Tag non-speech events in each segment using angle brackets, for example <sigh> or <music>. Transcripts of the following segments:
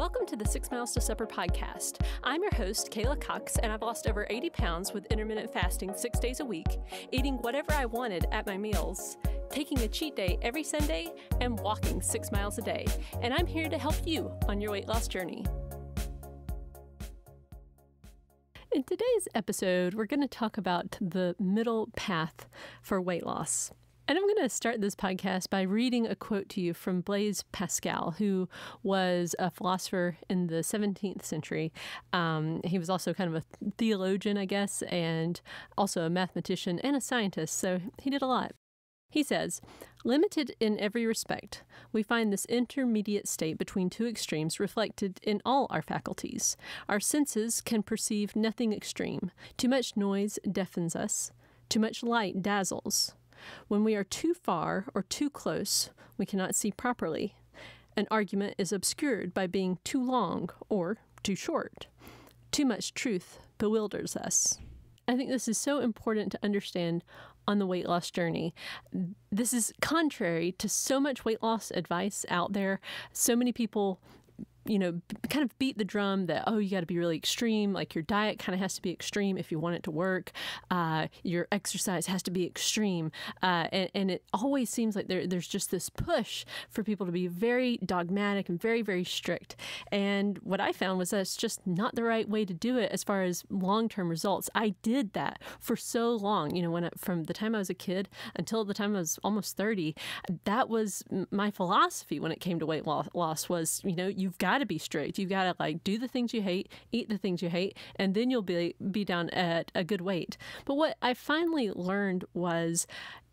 Welcome to the Six Miles to Supper podcast. I'm your host, Kayla Cox, and I've lost over 80 pounds with intermittent fasting six days a week, eating whatever I wanted at my meals, taking a cheat day every Sunday, and walking six miles a day. And I'm here to help you on your weight loss journey. In today's episode, we're going to talk about the middle path for weight loss. And I'm going to start this podcast by reading a quote to you from Blaise Pascal, who was a philosopher in the 17th century. Um, he was also kind of a theologian, I guess, and also a mathematician and a scientist, so he did a lot. He says, Limited in every respect, we find this intermediate state between two extremes reflected in all our faculties. Our senses can perceive nothing extreme. Too much noise deafens us, too much light dazzles. When we are too far or too close, we cannot see properly. An argument is obscured by being too long or too short. Too much truth bewilders us. I think this is so important to understand on the weight loss journey. This is contrary to so much weight loss advice out there. So many people you know, kind of beat the drum that, oh, you got to be really extreme. Like your diet kind of has to be extreme if you want it to work. Uh, your exercise has to be extreme. Uh, and, and, it always seems like there, there's just this push for people to be very dogmatic and very, very strict. And what I found was that's just not the right way to do it as far as long term results. I did that for so long. You know, when I, from the time I was a kid until the time I was almost 30, that was my philosophy when it came to weight loss was, you know, you've got got to be strict. You've got to like do the things you hate, eat the things you hate, and then you'll be be down at a good weight. But what I finally learned was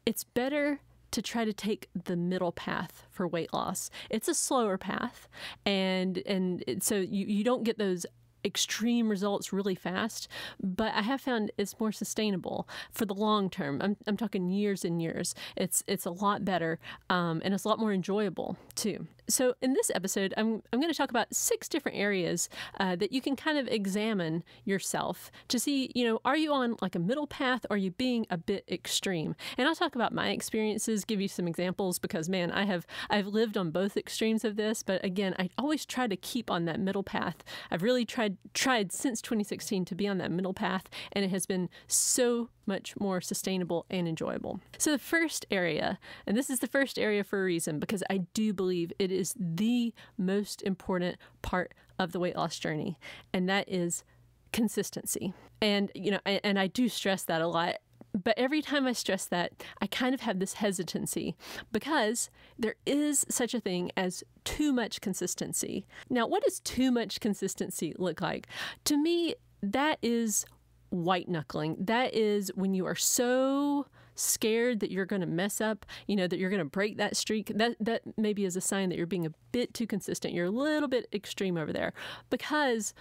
it's better to try to take the middle path for weight loss. It's a slower path, and and so you you don't get those extreme results really fast, but I have found it's more sustainable for the long term. I'm, I'm talking years and years. It's it's a lot better um, and it's a lot more enjoyable too. So in this episode, I'm I'm going to talk about six different areas uh, that you can kind of examine yourself to see, you know, are you on like a middle path? Or are you being a bit extreme? And I'll talk about my experiences, give you some examples because man, I have I've lived on both extremes of this, but again, I always try to keep on that middle path. I've really tried tried since 2016 to be on that middle path, and it has been so much more sustainable and enjoyable. So, the first area, and this is the first area for a reason, because I do believe it is the most important part of the weight loss journey, and that is consistency. And, you know, and I do stress that a lot but every time I stress that, I kind of have this hesitancy because there is such a thing as too much consistency. Now, what does too much consistency look like? To me, that is white knuckling. That is when you are so scared that you're going to mess up, you know, that you're going to break that streak. That that maybe is a sign that you're being a bit too consistent. You're a little bit extreme over there because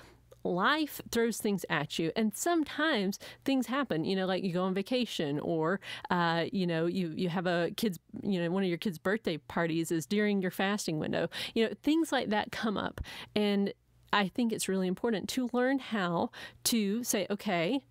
life throws things at you and sometimes things happen you know like you go on vacation or uh, you know you you have a kid's you know one of your kids birthday parties is during your fasting window you know things like that come up and i think it's really important to learn how to say okay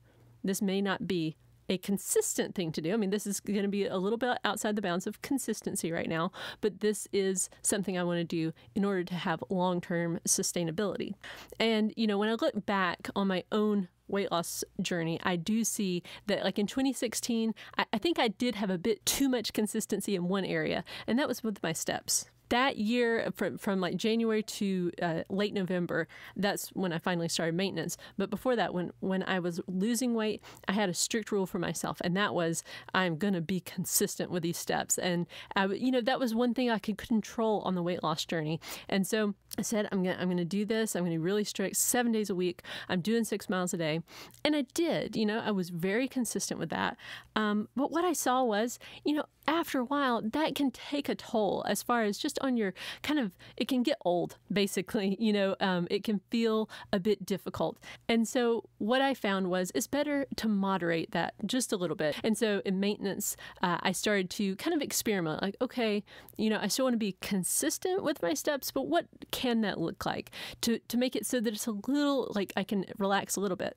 this may not be a consistent thing to do. I mean, this is going to be a little bit outside the bounds of consistency right now, but this is something I want to do in order to have long term sustainability. And, you know, when I look back on my own weight loss journey, I do see that, like in 2016, I, I think I did have a bit too much consistency in one area, and that was with my steps that year from, from like January to uh, late November, that's when I finally started maintenance. But before that, when, when I was losing weight, I had a strict rule for myself, and that was I'm going to be consistent with these steps. And, I, you know, that was one thing I could control on the weight loss journey. And so I said, I'm going to I'm going to do this. I'm going to be really strict, seven days a week. I'm doing six miles a day. And I did, you know, I was very consistent with that. Um, but what I saw was, you know, after a while, that can take a toll as far as just on your kind of, it can get old, basically. <laughs> You know, um, it can feel a bit difficult. And so, what I found was it's better to moderate that just a little bit. And so, in maintenance, uh, I started to kind of experiment like, okay, you know, I still want to be consistent with my steps, but what can that look like to, to make it so that it's a little like I can relax a little bit?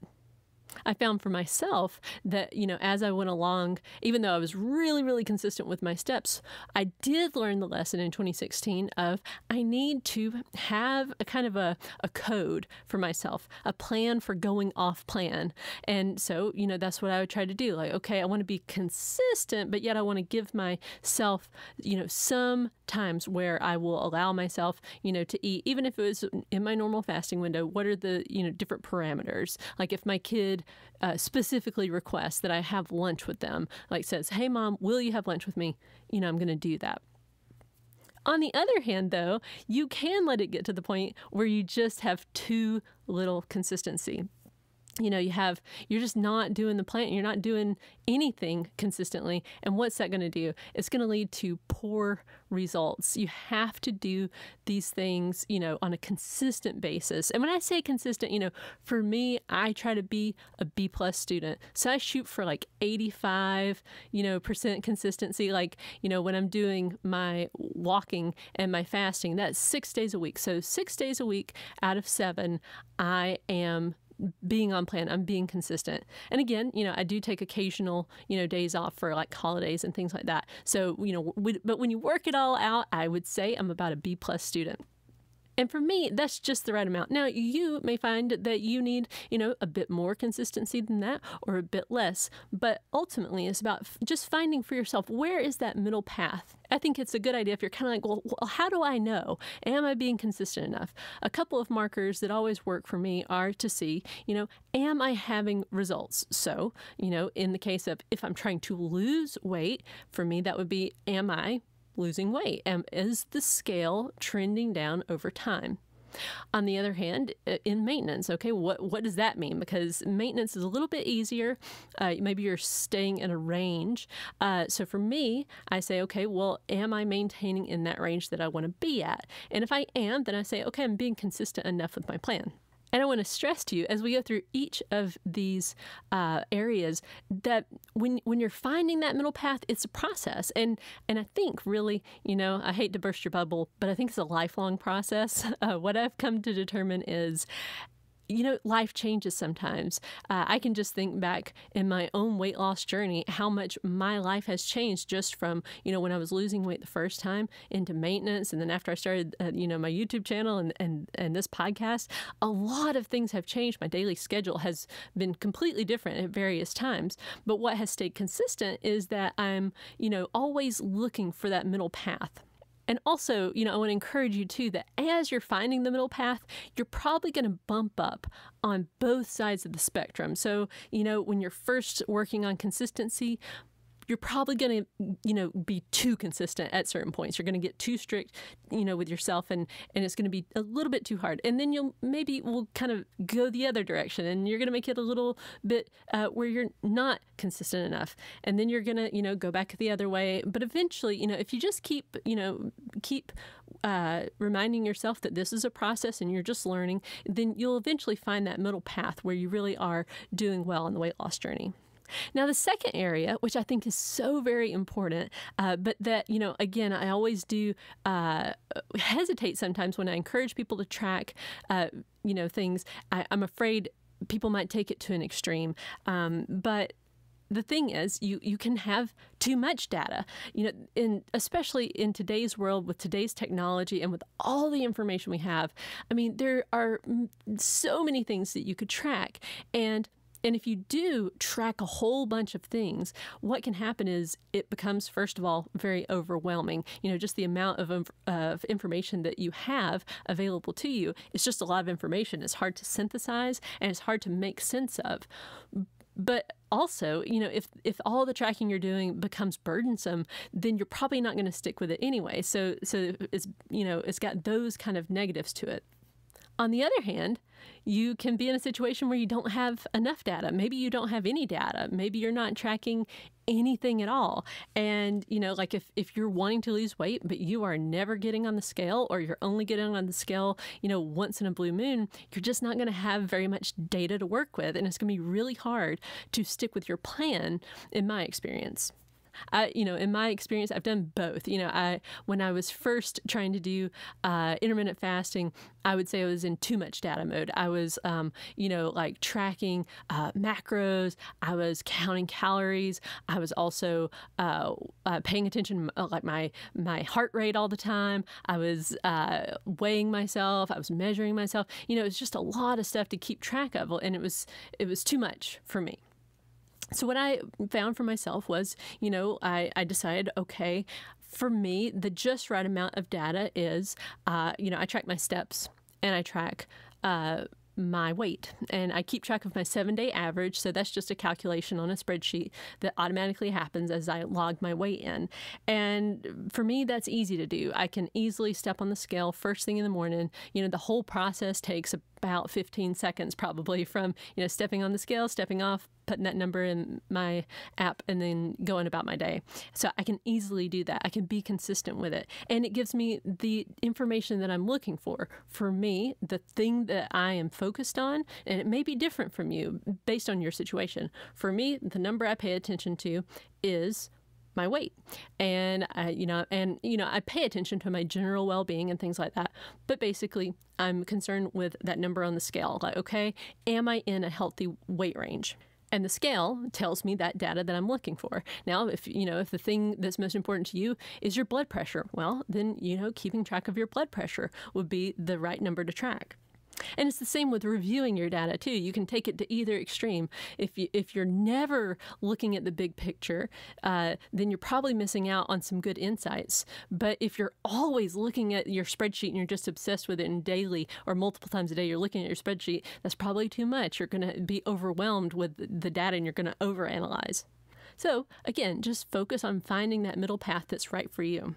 I found for myself that, you know, as I went along, even though I was really, really consistent with my steps, I did learn the lesson in 2016 of I need to have a kind of a, a code for myself, a plan for going off plan. And so, you know, that's what I would try to do. Like, okay, I want to be consistent, but yet I want to give myself, you know, some times where I will allow myself, you know, to eat, even if it was in my normal fasting window, what are the, you know, different parameters? Like if my kid uh, specifically requests that I have lunch with them, like says, hey, mom, will you have lunch with me? You know, I'm going to do that. On the other hand, though, you can let it get to the point where you just have too little consistency you know you have you're just not doing the plant you're not doing anything consistently and what's that going to do? It's going to lead to poor results. You have to do these things you know on a consistent basis. And when i say consistent you know for me i try to be a b plus student. So i shoot for like 85 you know percent consistency. Like you know when i'm doing my walking and my fasting that's six days a week. So six days a week out of seven i am being on plan. I'm being consistent. And again, you know, I do take occasional, you know, days off for like holidays and things like that. So, you know, but when you work it all out, I would say I'm about a B plus student. And for me, that's just the right amount. Now, you may find that you need, you know, a bit more consistency than that or a bit less. But ultimately, it's about just finding for yourself where is that middle path. I think it's a good idea if you're kind of like, well, well, how do I know? Am I being consistent enough? A couple of markers that always work for me are to see, you know, am I having results? So, you know, in the case of if I'm trying to lose weight, for me, that would be, am I losing weight? And is the scale trending down over time? On the other hand, in maintenance, okay, what what does that mean? Because maintenance is a little bit easier. Uh, maybe you're staying in a range. Uh, so for me, I say, okay, well, am I maintaining in that range that I want to be at? And if I am, then I say, okay, I'm being consistent enough with my plan. And I want to stress to you as we go through each of these uh, areas that when when you're finding that middle path, it's a process. And and I think really, you know, I hate to burst your bubble, but I think it's a lifelong process. <laughs> Uh, what I've come to determine is you know, life changes sometimes. Uh, I can just think back in my own weight loss journey, how much my life has changed just from, you know, when I was losing weight the first time into maintenance. And then after I started, uh, you know, my YouTube channel and, and, and this podcast, a lot of things have changed. My daily schedule has been completely different at various times. But what has stayed consistent is that I'm, you know, always looking for that middle path. And also, you know, I want to encourage you too that as you're finding the middle path, you're probably going to bump up on both sides of the spectrum. So, you know, when you're first working on consistency, you're probably going to, you know, be too consistent at certain points. You're going to get too strict, you know, with yourself, and and it's going to be a little bit too hard. And then you'll maybe will kind of go the other direction, and you're going to make it a little bit uh, where you're not consistent enough. And then you're going to, you know, go back the other way. But eventually, you know, if you just keep, you know, keep uh, reminding yourself that this is a process and you're just learning, then you'll eventually find that middle path where you really are doing well in the weight loss journey. Now, the second area, which I think is so very important, uh, but that, you know, again, I always do uh, hesitate sometimes when I encourage people to track, uh, you know, things. I, am afraid people might take it to an extreme. Um, but the thing is you you can have too much data you know in especially in today's world with today's technology and with all the information we have i mean there are so many things that you could track and and if you do track a whole bunch of things, what can happen is it becomes, first of all, very overwhelming. You know, just the amount of, of information that you have available to you. It's just a lot of information. It's hard to synthesize and it's hard to make sense of. But also, you know, if if all the tracking you're doing becomes burdensome, then you're probably not going to stick with it anyway. So so it's you know it's got those kind of negatives to it. On the other hand, you can be in a situation where you don't have enough data. Maybe you don't have any data. Maybe you're not tracking anything at all. And, you know, like if, if you're wanting to lose weight, but you are never getting on the scale or you're only getting on the scale, you know, once in a blue moon, you're just not going to have very much data to work with. And it's going to be really hard to stick with your plan, in my experience. I, you know, in my experience, I've done both. You know, I when I was first trying to do uh, intermittent fasting, I would say I was in too much data mode. I was, um, you know, like tracking uh, macros. I was counting calories. I was also uh, uh paying attention, uh, like my my heart rate all the time. I was uh, weighing myself. I was measuring myself. You know, it's just a lot of stuff to keep track of, and it was it was too much for me so what I found for myself was, you know, I, I decided, okay, for me, the just right amount of data is, uh, you know, I track my steps and I track uh, my weight and I keep track of my seven day average. So that's just a calculation on a spreadsheet that automatically happens as I log my weight in. And for me, that's easy to do. I can easily step on the scale first thing in the morning. You know, the whole process takes about 15 seconds probably from, you know, stepping on the scale, stepping off, putting that number in my app and then going about my day. So I can easily do that. I can be consistent with it. And it gives me the information that I'm looking for. For me, the thing that I am focused on, and it may be different from you based on your situation. For me, the number I pay attention to is my weight and I, you know and you know I pay attention to my general well-being and things like that but basically I'm concerned with that number on the scale like okay am I in a healthy weight range and the scale tells me that data that I'm looking for. Now, if you know if the thing that's most important to you is your blood pressure, well, then you know keeping track of your blood pressure would be the right number to track. And it's the same with reviewing your data too. You can take it to either extreme. If you if you're never looking at the big picture, uh, then you're probably missing out on some good insights. But if you're always looking at your spreadsheet and you're just obsessed with it and daily or multiple times a day, you're looking at your spreadsheet. That's probably too much. You're going to be overwhelmed with the data and you're going to overanalyze. So again, just focus on finding that middle path that's right for you.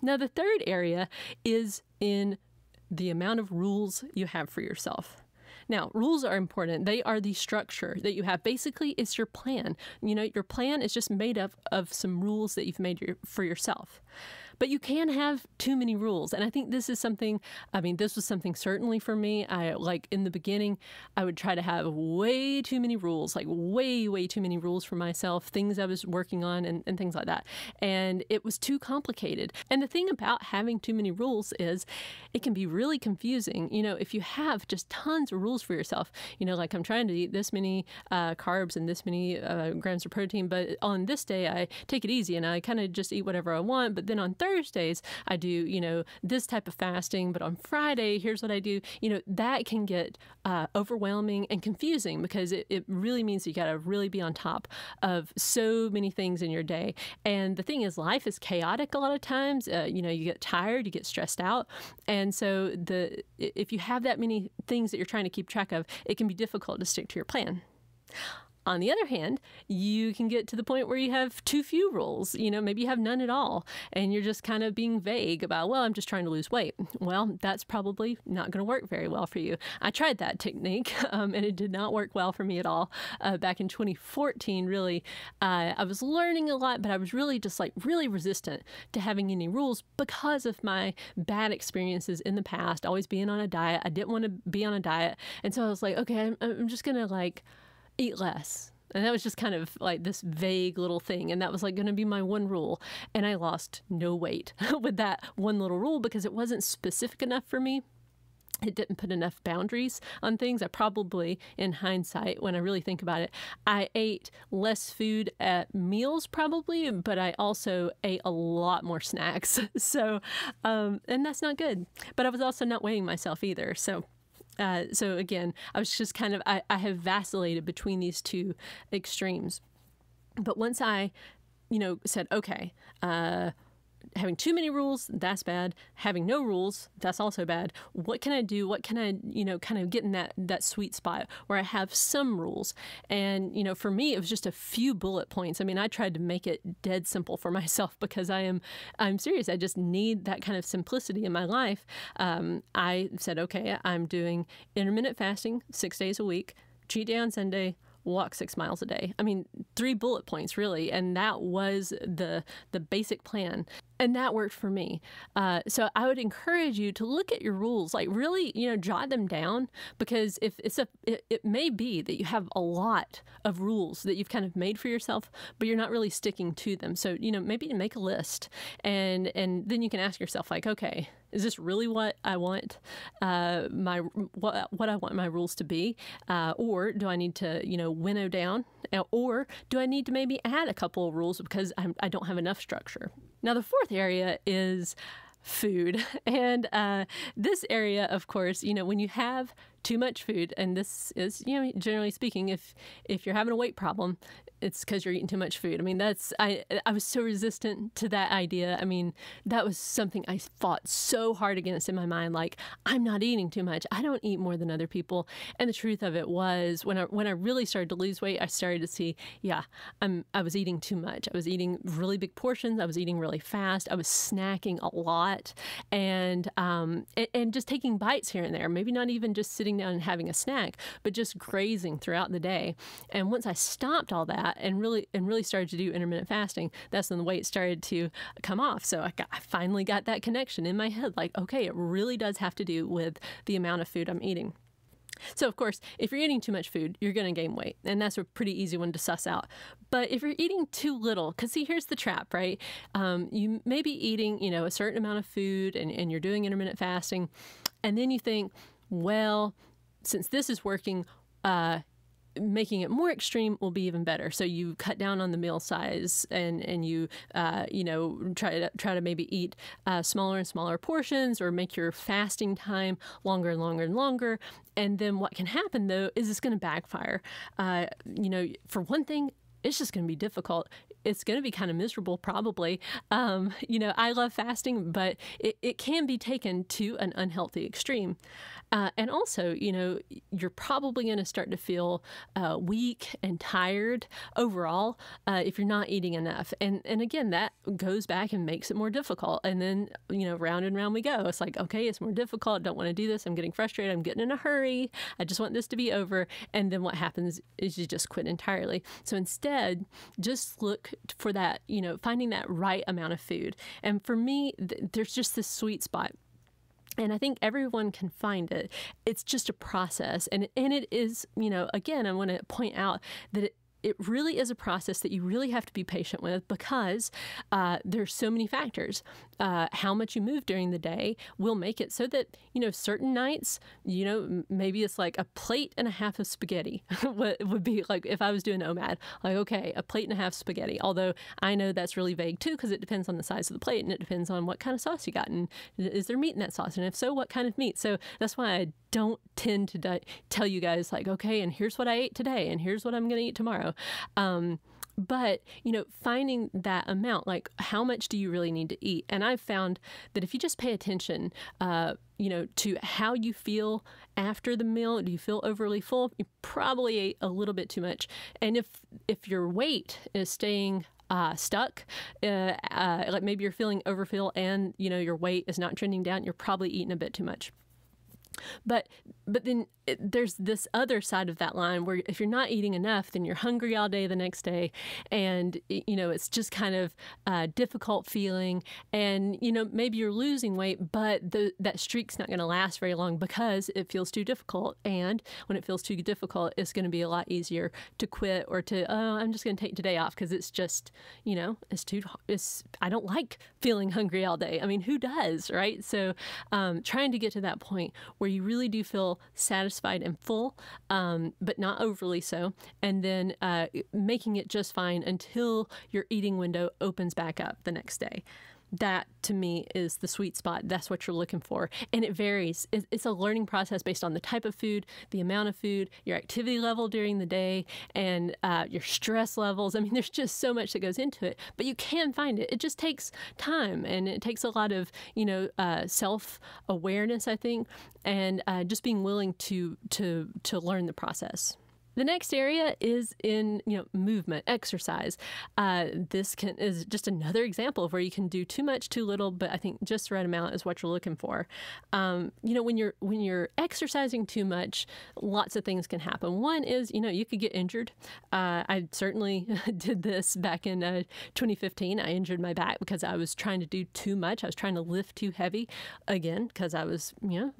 Now, the third area is in the amount of rules you have for yourself. Now, rules are important. They are the structure that you have. Basically, it's your plan. You know, your plan is just made up of some rules that you've made your, for yourself. But you can have too many rules. And I think this is something, I mean, this was something certainly for me. I like in the beginning, I would try to have way too many rules, like way, way too many rules for myself, things I was working on and, and things like that. And it was too complicated. And the thing about having too many rules is it can be really confusing. You know, if you have just tons of rules for yourself, you know, like I'm trying to eat this many uh, carbs and this many uh, grams of protein, but on this day I take it easy and I kind of just eat whatever I want. But then on Thursdays, I do, you know, this type of fasting, but on Friday, here's what I do. You know, that can get uh, overwhelming and confusing because it, it really means you got to really be on top of so many things in your day. And the thing is, life is chaotic a lot of times. Uh, you know, you get tired, you get stressed out. And so the if you have that many things that you're trying to keep track of, it can be difficult to stick to your plan. On the other hand, you can get to the point where you have too few rules. You know, maybe you have none at all, and you're just kind of being vague about, well, I'm just trying to lose weight. Well, that's probably not going to work very well for you. I tried that technique, <laughs> um, and it did not work well for me at all. Uh, back in 2014, really, uh, I was learning a lot, but I was really just like really resistant to having any rules because of my bad experiences in the past, always being on a diet. I didn't want to be on a diet. And so I was like, okay, I'm, I'm just going to like, eat less. And that was just kind of like this vague little thing. And that was like going to be my one rule. And I lost no weight <laughs> with that one little rule because it wasn't specific enough for me. It didn't put enough boundaries on things. I probably, in hindsight, when I really think about it, I ate less food at meals probably, but I also ate a lot more snacks. <laughs> So, um, and that's not good. But I was also not weighing myself either. So, uh, so again, I was just kind of I, I have vacillated between these two extremes. But once I, you know, said, okay, uh, having too many rules, that's bad. Having no rules, that's also bad. What can I do? What can I, you know, kind of get in that that sweet spot where I have some rules? And you know, for me, it was just a few bullet points. I mean, I tried to make it dead simple for <laughs> myself because I am, I'm serious. I just need that kind of simplicity in my life. Um, I said, okay, I'm doing intermittent fasting six days a week, cheat day on Sunday walk six miles a day. I mean, three bullet points really, and that was the the basic plan. And that worked for me. Uh, so I would encourage you to look at your rules, like really, you know, jot them down because if it's a, it, it, may be that you have a lot of rules that you've kind of made for yourself, but you're not really sticking to them. So you know, maybe make a list, and and then you can ask yourself like, okay, is this really what I want uh, my what what I want my rules to be, uh, or do I need to you know winnow down, or do I need to maybe add a couple of rules because I'm, I don't have enough structure? Now the fourth area is food. <laughs> And uh, this area, of course, you know, when you have too much food, and this is, you know, generally speaking, if if you're having a weight problem, it's because you're eating too much food. I mean, that's I I was so resistant to that idea. I mean, that was something I fought so hard against in my mind. Like, I'm not eating too much. I don't eat more than other people. And the truth of it was, when I when I really started to lose weight, I started to see, yeah, I'm I was eating too much. I was eating really big portions. I was eating really fast. I was snacking a lot, and um and, and just taking bites here and there. Maybe not even just sitting down and having a snack, but just grazing throughout the day. And once I stopped all that and really and really started to do intermittent fasting, that's when the weight started to come off. So I, got, I finally got that connection in my head, like, okay, it really does have to do with the amount of food I'm eating. So, of course, if you're eating too much food, you're going to gain weight. And that's a pretty easy one to suss out. But if you're eating too little, because see, here's the trap, right? Um, you may be eating, you know, a certain amount of food and, and you're doing intermittent fasting. And then you think, well, since this is working, uh, making it more extreme will be even better. So you cut down on the meal size and and you uh, you know try to try to maybe eat uh, smaller and smaller portions or make your fasting time longer and longer and longer. And then what can happen though is it's going to backfire. Uh, you know, for one thing, it's just going to be difficult. It's going to be kind of miserable, probably. Um, you know, I love fasting, but it, it can be taken to an unhealthy extreme. Uh, and also, you know, you're probably going to start to feel uh, weak and tired overall uh, if you're not eating enough. And and again, that goes back and makes it more difficult. And then you know, round and round we go. It's like, okay, it's more difficult. Don't want to do this. I'm getting frustrated. I'm getting in a hurry. I just want this to be over. And then what happens is you just quit entirely. So instead, just look for that. You know, finding that right amount of food. And for me, th- there's just this sweet spot and I think everyone can find it. It's just a process. And, and it is, you know, again, I want to point out that it, it really is a process that you really have to be patient with because uh, there's so many factors. Uh, how much you move during the day will make it so that you know certain nights, you know, maybe it's like a plate and a half of spaghetti <laughs> would be like if I was doing OMAD, like okay, a plate and a half spaghetti. Although I know that's really vague too because it depends on the size of the plate and it depends on what kind of sauce you got and is there meat in that sauce and if so, what kind of meat. So that's why I don't tend to tell you guys like okay, and here's what I ate today and here's what I'm going to eat tomorrow. Um, but you know finding that amount like how much do you really need to eat? And i've found that if you just pay attention uh, you know to how you feel after the meal do you feel overly full? You probably ate a little bit too much. And if if your weight is staying uh, stuck, uh, uh, like maybe you're feeling overfill and you know your weight is not trending down, you're probably eating a bit too much. But but then it, there's this other side of that line where if you're not eating enough, then you're hungry all day the next day, and you know it's just kind of a difficult feeling, and you know maybe you're losing weight, but the, that streak's not going to last very long because it feels too difficult, and when it feels too difficult, it's going to be a lot easier to quit or to oh I'm just going to take today off because it's just you know it's too it's I don't like feeling hungry all day. I mean who does right? So um, trying to get to that point where you really do feel satisfied and full, um, but not overly so, and then uh, making it just fine until your eating window opens back up the next day that to me is the sweet spot. That's what you're looking for. And it varies. It's a learning process based on the type of food, the amount of food, your activity level during the day, and uh, your stress levels. I mean, <laughs> there's just so much that goes into it, but you can find it. It just takes time and it takes a lot of, you know, uh, self awareness, I think, and uh, just being willing to, to, to learn the process. The next area is in you know movement, exercise. Uh, this can is just another example of where you can do too much, too little, but I think just the right amount is what you're looking for. Um, you know, when you're when you're exercising too much, lots of things can happen. One is you know you could get injured. Uh, I certainly <laughs> did this back in uh, 2015. I injured my back because I was trying to do too much. I was trying to lift too heavy, again because I was you know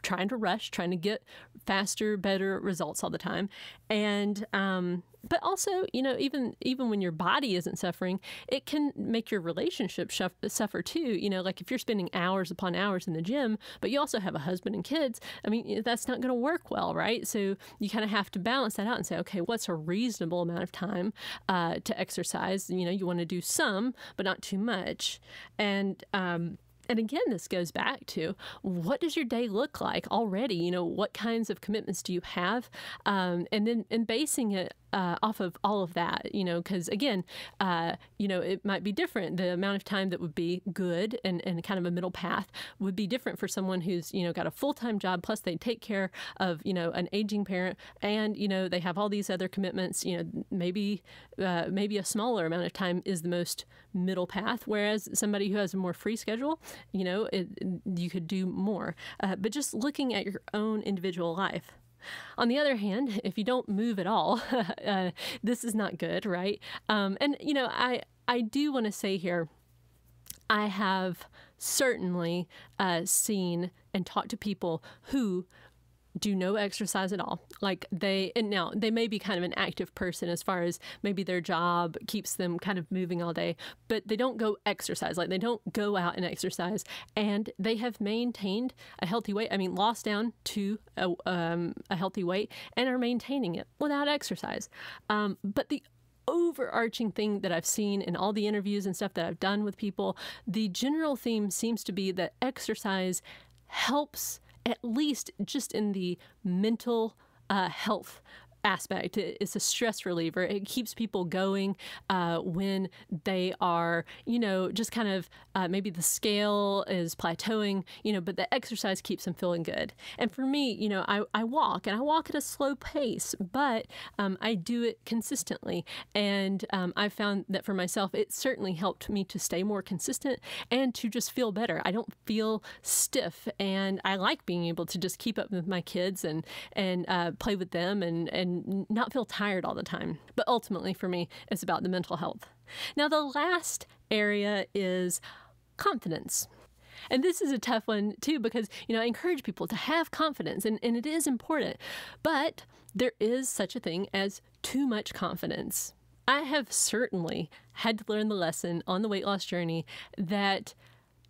trying to rush, trying to get faster, better results all the time. And um, but also, you know, even even when your body isn't suffering, it can make your relationship suffer too. You know, like if you're spending hours upon hours in the gym, but you also have a husband and kids. I mean, that's not going to work well, right? So you kind of have to balance that out and say, okay, what's a reasonable amount of time uh, to exercise? You know, you want to do some, but not too much, and um, and again, this goes back to what does your day look like already? You know, what kinds of commitments do you have? Um, and then and basing it uh, off of all of that, you know, because again, uh, you know, it might be different. The amount of time that would be good and, and kind of a middle path would be different for someone who's, you know, got a full time job, plus they take care of, you know, an aging parent and, you know, they have all these other commitments. You know, maybe, uh, maybe a smaller amount of time is the most middle path, whereas somebody who has a more free schedule, you know, it, you could do more. Uh, but just looking at your own individual life. On the other hand, <laughs> if you don't move at all, <laughs> uh, this is not good, right? Um, and you know, I I do want to say here, I have certainly uh, seen and talked to people who do no exercise at all. Like they, and now they may be kind of an active person as far as maybe their job keeps them kind of moving all day, but they don't go exercise. Like they don't go out and exercise, and they have maintained a healthy weight. I mean, lost down to a, um, a healthy weight and are maintaining it without exercise. Um, but the overarching thing that I've seen in all the interviews and stuff that I've done with people, the general theme seems to be that exercise helps at least just in the mental uh, health aspect. It's a stress reliever. It keeps people going uh, when they are, you know, just kind of uh, maybe the scale is plateauing, you know, but the exercise keeps them feeling good. And for me, you know, I, I walk and I walk at a slow pace, but um, I do it consistently. And um, I found that for myself, it certainly helped me to stay more consistent and to just feel better. I don't feel stiff and I like being able to just keep up with my kids and, and uh, play with them and, and not feel tired all the time. But ultimately, for me, it's about the mental health. Now, the last area is confidence. And this is a tough one too because, you know, I encourage people to have confidence and, and it is important. But there is such a thing as too much confidence. I have certainly had to learn the lesson on the weight loss journey that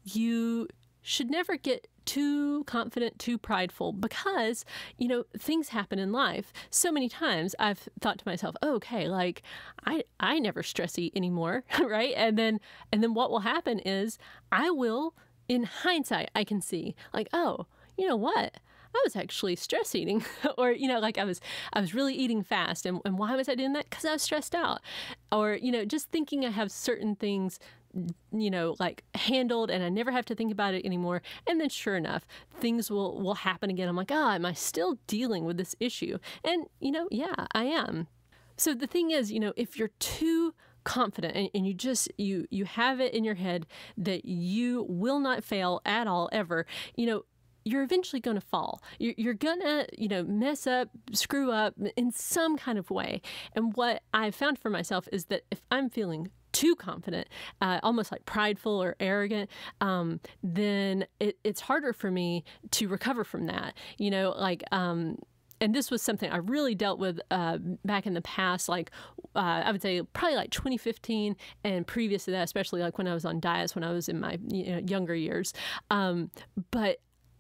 you should never get too confident, too prideful because, you know, things happen in life. So many times I've thought to myself, oh, okay, like I I never stress eat anymore, <laughs> right? And then and then what will happen is I will in hindsight I can see like, oh, you know what? I was actually stress eating <laughs> or you know like I was I was really eating fast and, and why was I doing that because I was stressed out or you know just thinking I have certain things you know like handled and i never have to think about it anymore and then sure enough things will will happen again i'm like ah oh, am i still dealing with this issue and you know yeah i am so the thing is you know if you're too confident and, and you just you you have it in your head that you will not fail at all ever you know you're eventually going to fall. You're, you're going to, you know, mess up, screw up in some kind of way. And what I've found for myself is that if I'm feeling too confident, uh, almost like prideful or arrogant, um, then it, it's harder for me to recover from that. You know, like, um, and this was something I really dealt with uh, back in the past, like uh, I would say probably like 2015 and previous to that, especially like when I was on diets when I was in my you know, younger years. Um, but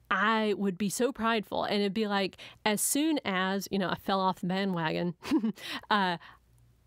I would be so prideful, and it'd be like as soon as you know I fell off the bandwagon, <laughs> uh,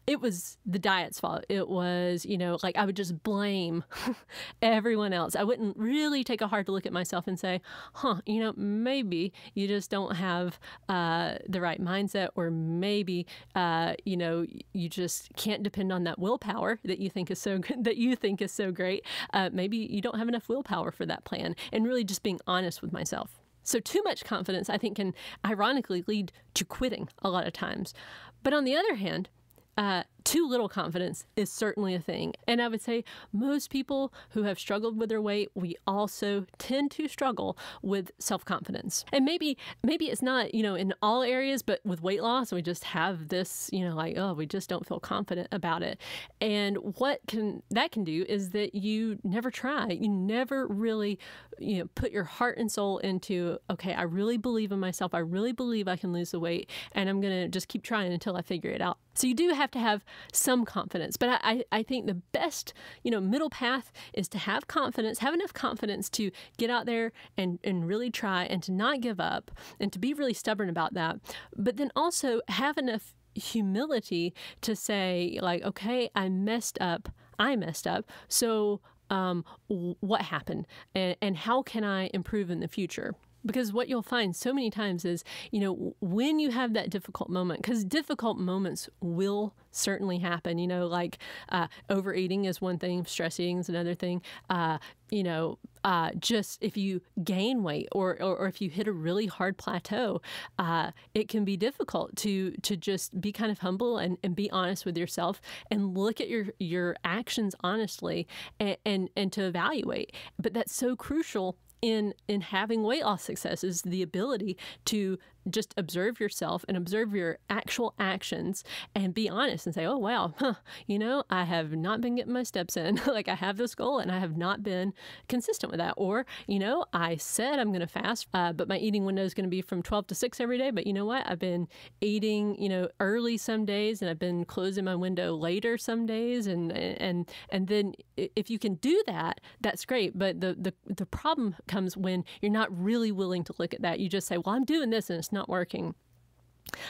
it was the diet's fault. It was, you know, like I would just blame <laughs> everyone else. I wouldn't really take a hard to look at myself and say, huh, you know, maybe you just don't have uh, the right mindset, or maybe, uh, you know, you just can't depend on that willpower that you think is so <laughs> good, that you think is so great. Uh, maybe you don't have enough willpower for that plan, and really just being honest with myself. So, too much confidence, I think, can ironically lead to quitting a lot of times. But on the other hand, uh, too little confidence is certainly a thing. And I would say most people who have struggled with their weight, we also tend to struggle with self-confidence. And maybe maybe it's not, you know, in all areas, but with weight loss, we just have this, you know, like, oh, we just don't feel confident about it. And what can that can do is that you never try. You never really, you know, put your heart and soul into, okay, I really believe in myself. I really believe I can lose the weight and I'm going to just keep trying until I figure it out. So you do have to have some confidence. But I, I think the best, you know, middle path is to have confidence, have enough confidence to get out there and, and really try and to not give up and to be really stubborn about that. But then also have enough humility to say, like, okay, I messed up. I messed up. So um, what happened and, and how can I improve in the future? Because what you'll find so many times is, you know, when you have that difficult moment, because difficult moments will certainly happen, you know, like uh, overeating is one thing, stress eating is another thing. Uh, you know, uh, just if you gain weight or, or, or, if you hit a really hard plateau, uh, it can be difficult to to just be kind of humble and, and be honest with yourself and look at your your actions honestly and, and, and to evaluate. But that's so crucial in in having weight loss success is the ability to just observe yourself and observe your actual actions and be honest and say, oh, wow, huh, you know, I have not been getting my steps in. <laughs> like I have this goal and I have not been consistent with that. Or, you know, I said I'm going to fast, uh, but my eating window is going to be from 12 to 6 every day. But you know what? I've been eating, you know, early some days and I've been closing my window later some days. And, and, and then if you can do that, that's great. But the, the, the problem comes when you're not really willing to look at that. You just say, well, I'm doing this and it's not working.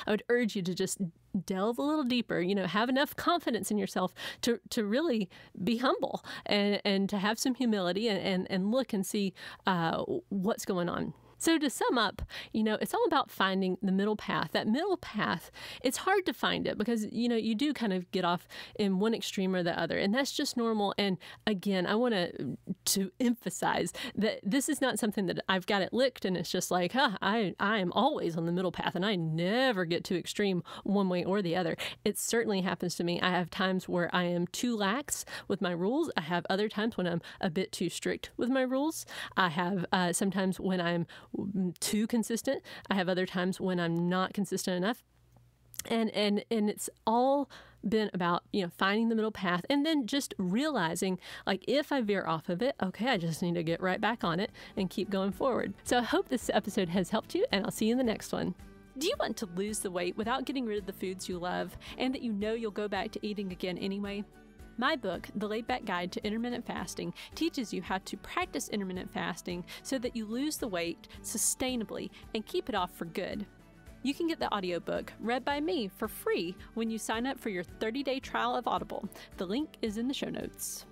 I would urge you to just delve a little deeper, you know, have enough confidence in yourself to, to really be humble and, and to have some humility and, and, and look and see uh, what's going on. So to sum up, you know, it's all about finding the middle path. That middle path, it's hard to find it because, you know, you do kind of get off in one extreme or the other. And that's just normal. And again, I want to to emphasize that this is not something that I've got it licked and it's just like, huh, I, I am always on the middle path and I never get too extreme one way or the other. It certainly happens to me. I have times where I am too lax with my rules. I have other times when I'm a bit too strict with my rules. I have uh, sometimes when I'm too consistent. I have other times when I'm not consistent enough. And and and it's all been about you know finding the middle path and then just realizing like if I veer off of it, okay, I just need to get right back on it and keep going forward. So I hope this episode has helped you, and I'll see you in the next one. Do you want to lose the weight without getting rid of the foods you love and that you know you'll go back to eating again anyway? My book, The Laid Back Guide to Intermittent Fasting, teaches you how to practice intermittent fasting so that you lose the weight sustainably and keep it off for good. You can get the audiobook read by me for free when you sign up for your 30 day trial of Audible. The link is in the show notes.